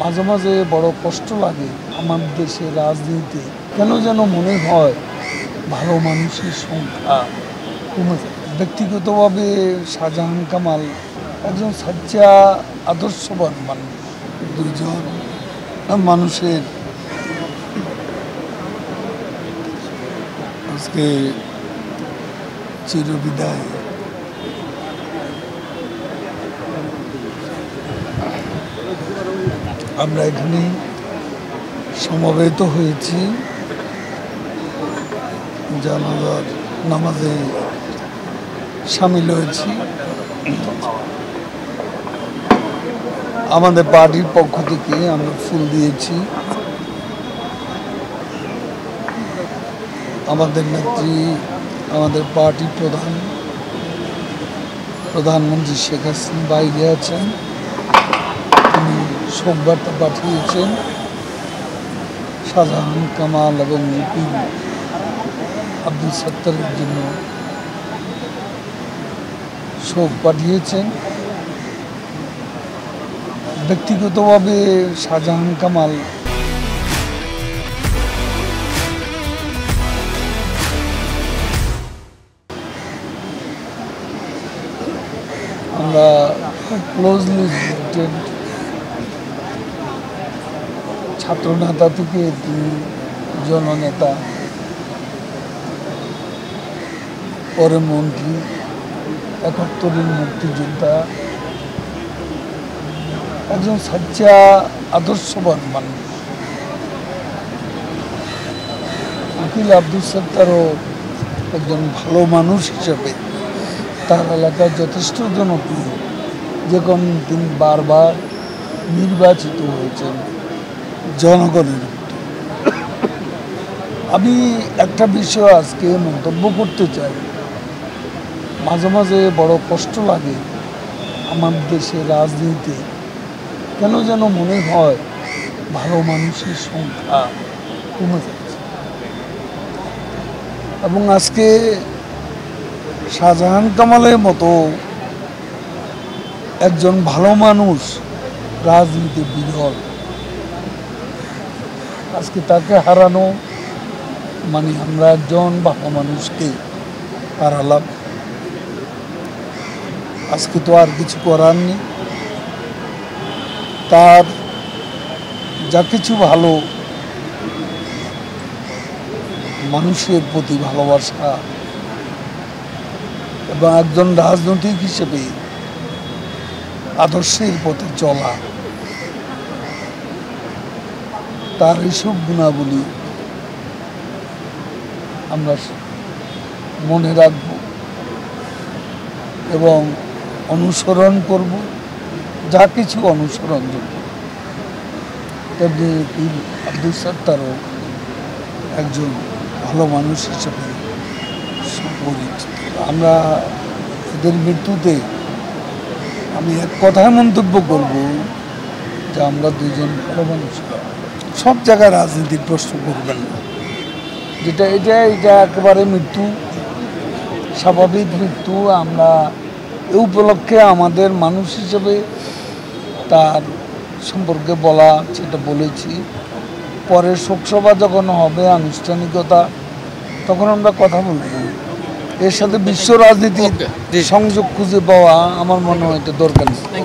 মাঝে মাঝে বড় কষ্ট লাগে আমার দেশে রাজনীতি কেন যেন মনে হয় ভালো মানুষের সংখ্যা কমে যায়। ব্যক্তিগতভাবে শাহজাহান কামাল একজন সাচ্চা, আদর্শবান মানুষ দুজন মানুষের আজকে চিরবিদায় আমরা এখানে সমবেত হয়েছি। জানাজার নামাজে সামিল হয়েছি। আমাদের পার্টির পক্ষ থেকে আমরা ফুল দিয়েছি। আমাদের নেত্রী, আমাদের পার্টি প্রধান, প্রধানমন্ত্রী শেখ হাসিনা বাইরে আছেন। তিনি শোক বার্তা পাঠিয়েছেন। শাহজাহান কামাল এবং উকিল আব্দুল সত্তারের জন্য শোক পাঠিয়েছেন। ব্যক্তিগতভাবে শাহজাহান কামাল আমরা ক্লোজলি ছাত্রনেতা থেকে তিনি জননেতা পরে মন্ত্রী, একাত্তরের মুক্তিযোদ্ধা, একজন সাচ্চা আদর্শবান মানুষ। উকিল আব্দুল সত্তারও একজন ভালো মানুষ হিসেবে তার এলাকায় যথেষ্ট জনপ্রিয়। যে কোন তিনি বারবার নির্বাচিত হয়েছেন। জনগণের আমি একটা বিষয় আজকে মন্তব্য করতে চাই। মাঝে মাঝে বড় কষ্ট লাগে আমার দেশে রাজনীতি কেন যেন মনে হয় ভালো মানুষের সংখ্যা কমে যাচ্ছে। এবং আজকে শাহজাহান কামালের মতো একজন ভালো মানুষ রাজনীতি বিরল। আজকে তাকে হারানো মানে আমরা একজন ভালো মানুষকে হারালাম। আজকে তো আর কিছু করার নেই। তার যা কিছু ভালো, মানুষের প্রতি ভালোবাসা এবং একজন রাজনৈতিক হিসেবে আদর্শের পথে চলা তার এইসব গুণাবলী আমরা মনে রাখব এবং অনুসরণ করব, যা কিছু অনুসরণ করব তেমনি পীর আব্দুল সত্তারও একজন ভালো মানুষ হিসেবে সুপরিচিত। আমরা এদের মৃত্যুতে আমি এক কথায় মন্তব্য করব যে আমরা দুজন ভালো মানুষ সব জায়গায় রাজনীতির প্রশ্ন করবেন না। যেটা এটা এটা একেবারে মৃত্যু স্বাভাবিক মৃত্যু। আমরা এ উপলক্ষে আমাদের মানুষ হিসেবে তার সম্পর্কে বলা সেটা বলেছি। পরে শোকসভা যখন হবে আনুষ্ঠানিকতা তখন আমরা কথা বলব। এর সাথে বিশ্ব রাজনীতির সংযোগ খুঁজে পাওয়া আমার মনে হয় এটা দরকার নেই।